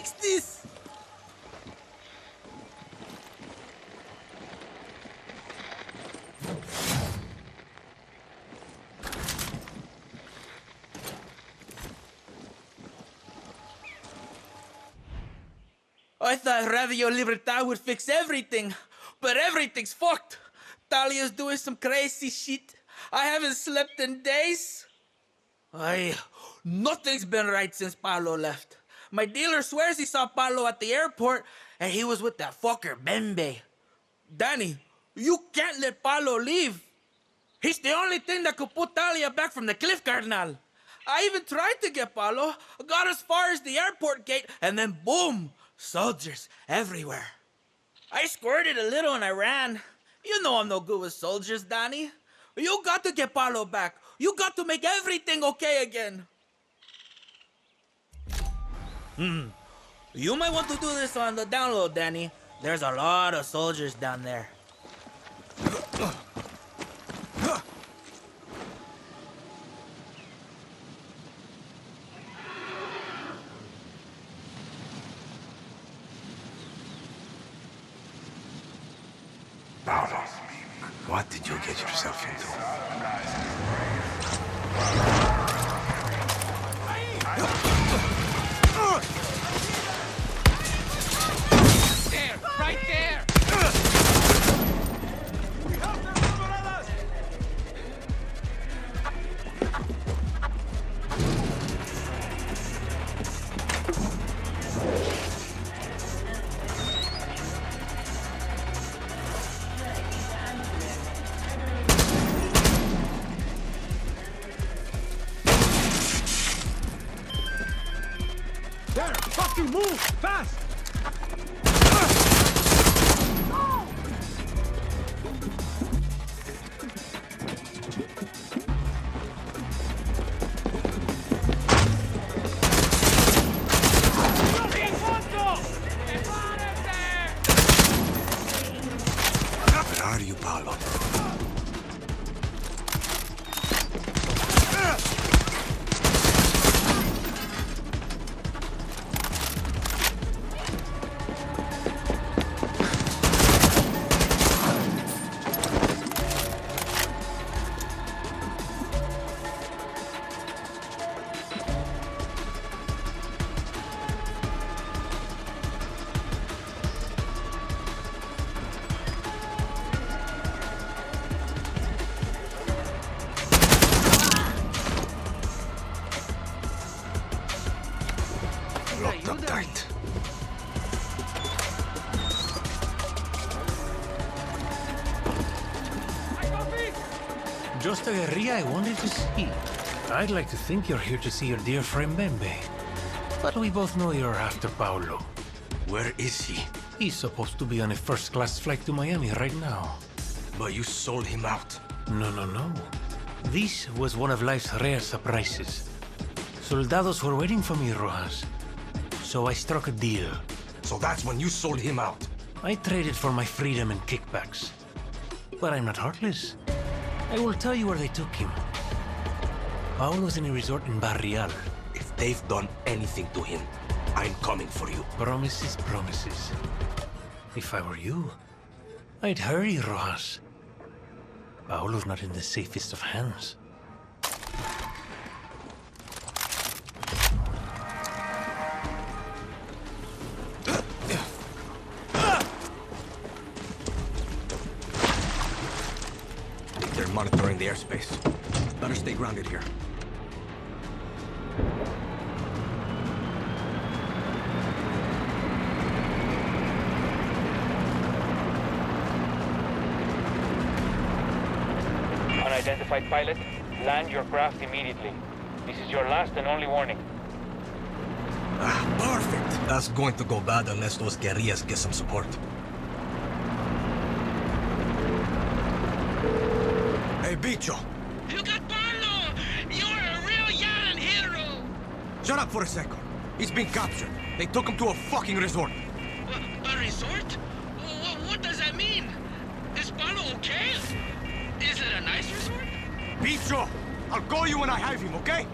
fix this! I thought Radio Libertad would fix everything, but everything's fucked. Talia's doing some crazy shit. I haven't slept in days. I, nothing's been right since Paolo left. My dealer swears he saw Paolo at the airport, and he was with that fucker Bembe. Dani, you can't let Paolo leave. He's the only thing that could put Talia back from the cliff, Cardinal. I even tried to get Paolo, got as far as the airport gate, and then boom, soldiers everywhere. I squirted a little and I ran. You know I'm no good with soldiers, Dani. You got to get Paolo back. You got to make everything okay again. Hmm. You might want to do this on the download, Dani. There's a lot of soldiers down there. Paolo, what did you get yourself into? There! There! Fucking move! Fast! Just a guerrilla I wanted to see. I'd like to think you're here to see your dear friend Bembe. But we both know you're after Paolo. Where is he? He's supposed to be on a first-class flight to Miami right now. But you sold him out. No, no, no. This was one of life's rare surprises. Soldados were waiting for me, Rojas. So I struck a deal. So that's when you sold him out. I traded for my freedom and kickbacks. But I'm not heartless. I will tell you where they took him. Paolo's in a resort in Barrial. If they've done anything to him, I'm coming for you. Promises, promises. If I were you, I'd hurry, Rojas. Paolo's not in the safest of hands. Here. Unidentified pilot, land your craft immediately. This is your last and only warning. Ah, perfect. That's going to go bad unless those guerrillas get some support. Hey, Bicho! You got Paolo! You're a real Yaran hero! Shut up for a second. He's been captured. They took him to a fucking resort. A resort? What does that mean? Is Paolo okay? Is it a nice resort? Bicho! I'll call you when I have him, okay?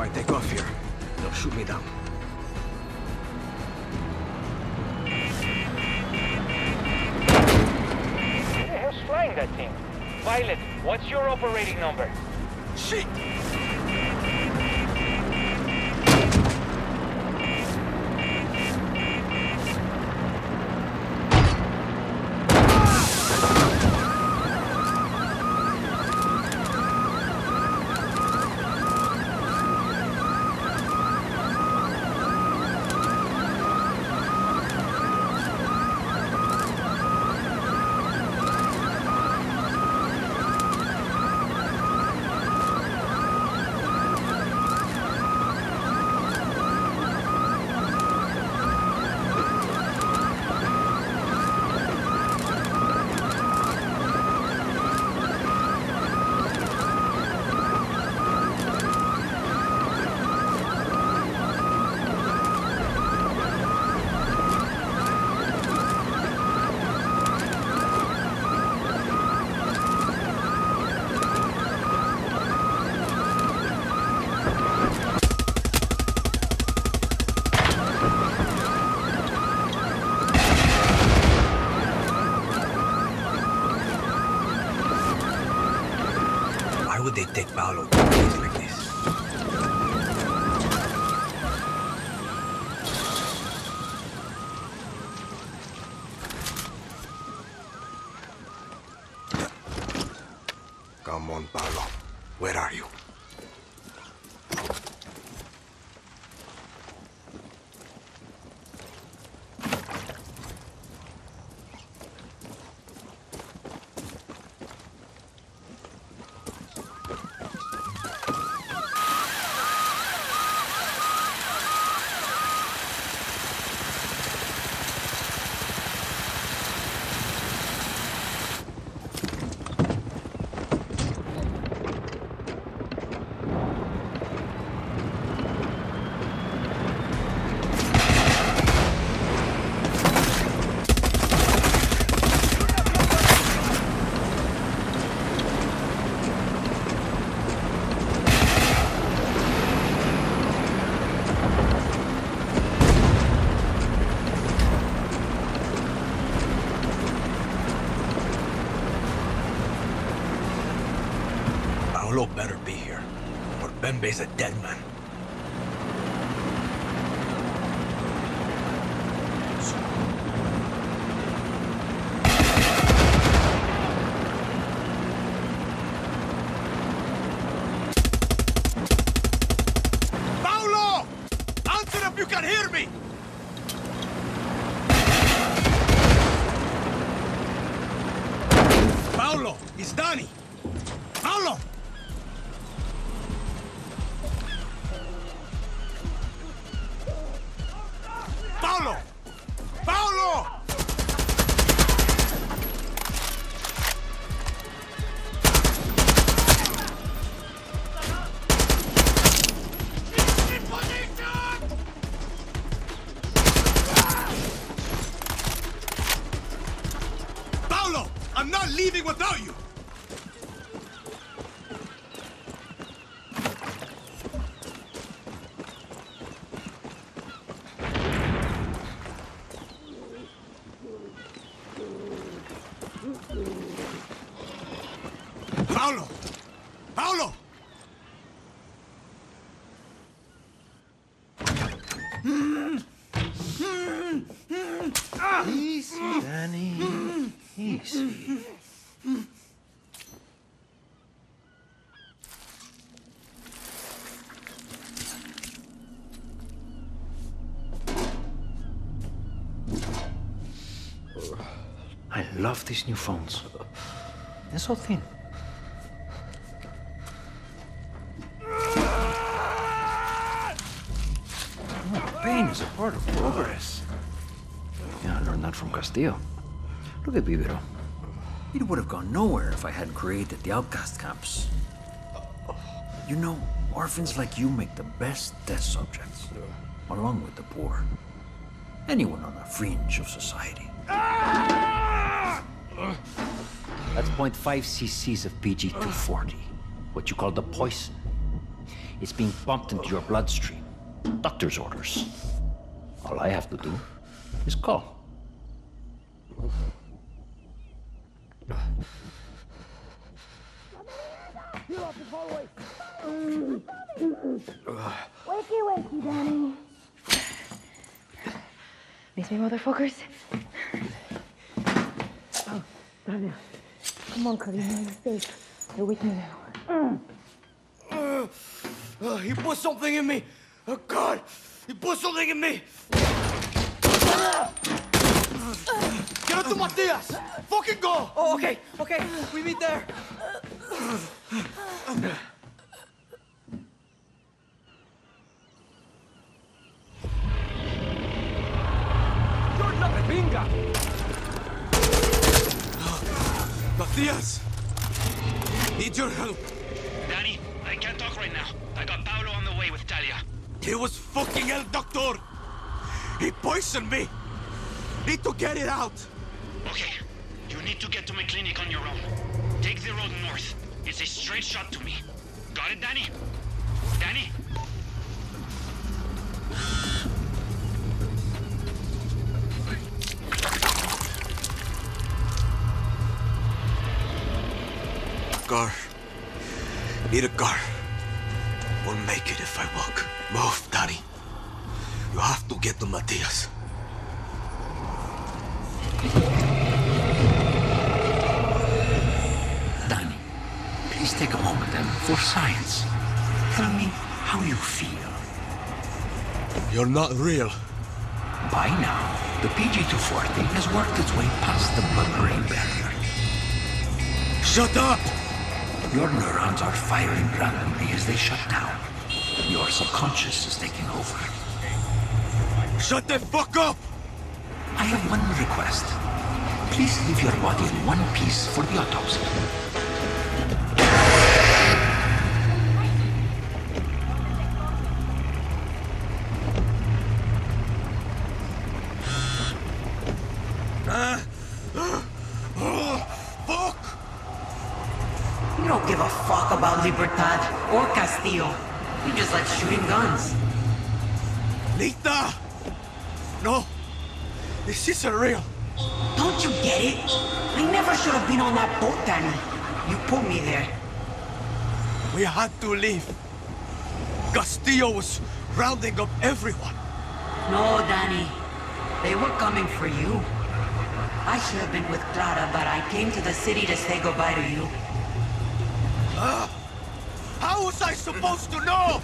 If I take off here, they'll shoot me down. Who the hell's flying that thing? Pilot, what's your operating number? Shit! A dead man. Paolo! Answer if you can hear me! Paolo, it's Dani. Paolo! Paolo! Leaving without I love these new phones. They're so thin. Pain is a part of progress. Yeah, I learned that from Castillo. Look at Viviro. It would have gone nowhere if I hadn't created the outcast camps. You know, orphans like you make the best test subjects, along with the poor. Anyone on the fringe of society. That's 0.5 cc's of PG-240, what you call the poison. It's being pumped into your bloodstream. Doctor's orders. All I have to do is call. Wakey, wakey, Dani. Miss me, motherfuckers? Oh, Daniel. Come on, now you're safe. You're with me now. Uh, he put something in me. Oh, God. He put something in me. Get up to Matias. Fucking go. Oh, okay, okay. We meet there. Venga. Matias. Need your help. Dani, I can't talk right now. I got Paolo on the way with Talia. He was fucking El Doctor. He poisoned me. Need to get it out. Oh, okay, you need to get to my clinic on your own. Take the road north. It's a straight shot to me. Got it, Dani? Dani? Car. Need a car. Won't make it if I walk. Move, Dani. You have to get to Matias. Dani, please take a moment and, for science, tell me how you feel. You're not real. By now, the PG-240 has worked its way past the blood-brain barrier. Shut up! Your neurons are firing randomly as they shut down. Your subconscious is taking over. Shut the fuck up! I have one request. Please leave your body in one piece for the autopsy. Castillo. You just like shooting guns. Lita! No! This isn't real. Don't you get it? I never should have been on that boat, Dani. You put me there. We had to leave. Castillo was rounding up everyone. No, Dani. They were coming for you. I should have been with Clara, but I came to the city to say goodbye to you. How was I supposed to know?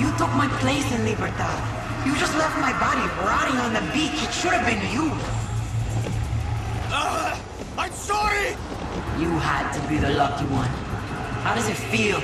You took my place in Libertad. You just left my body rotting on the beach. It should have been you. Uh, I'm sorry! You had to be the lucky one. How does it feel?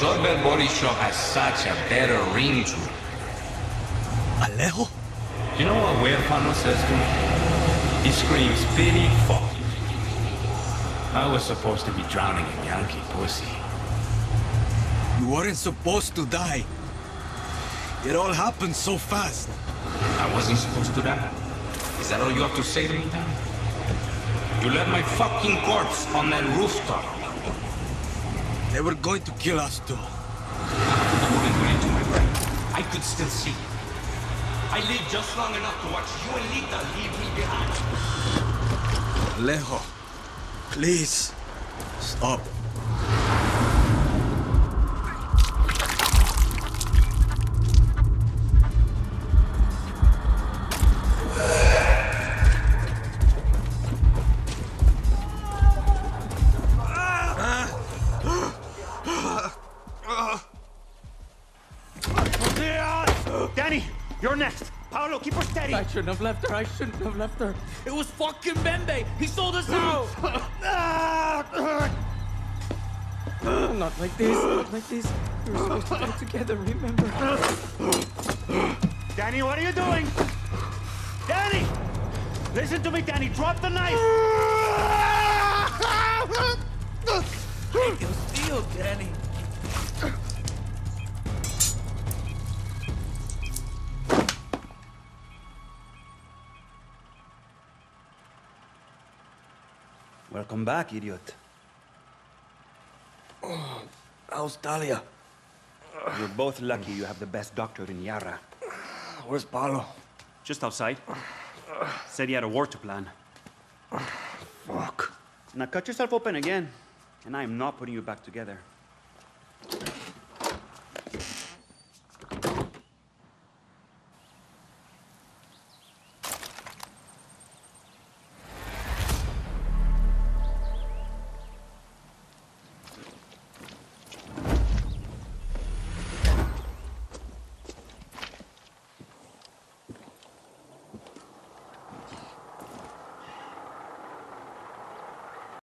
Sorbet Body Shop has such a better ring to it. Alejo? You know what Huerfano says to me? He screams, pity, fuck. I was supposed to be drowning in Yankee pussy. You weren't supposed to die. It all happened so fast. I wasn't supposed to die. Is that all you have to say to me, Dan? You left my fucking corpse on that rooftop. They were going to kill us too. I went into my brain. I could still see. I lived just long enough to watch you and Lita leave me behind. Alejo, please, stop. Shouldn't have left her. I shouldn't have left her. It was fucking Bembe. He sold us out. not like this. Not like this. We were supposed to go together. Remember? Dani, what are you doing? Dani! Listen to me, Dani. Drop the knife. Take your steel, Danny. Welcome back, idiot. Oh, how's Talia? You're both lucky you have the best doctor in Yara. Where's Paolo? Just outside. Said he had a war to plan. Fuck. Now cut yourself open again, and I am not putting you back together.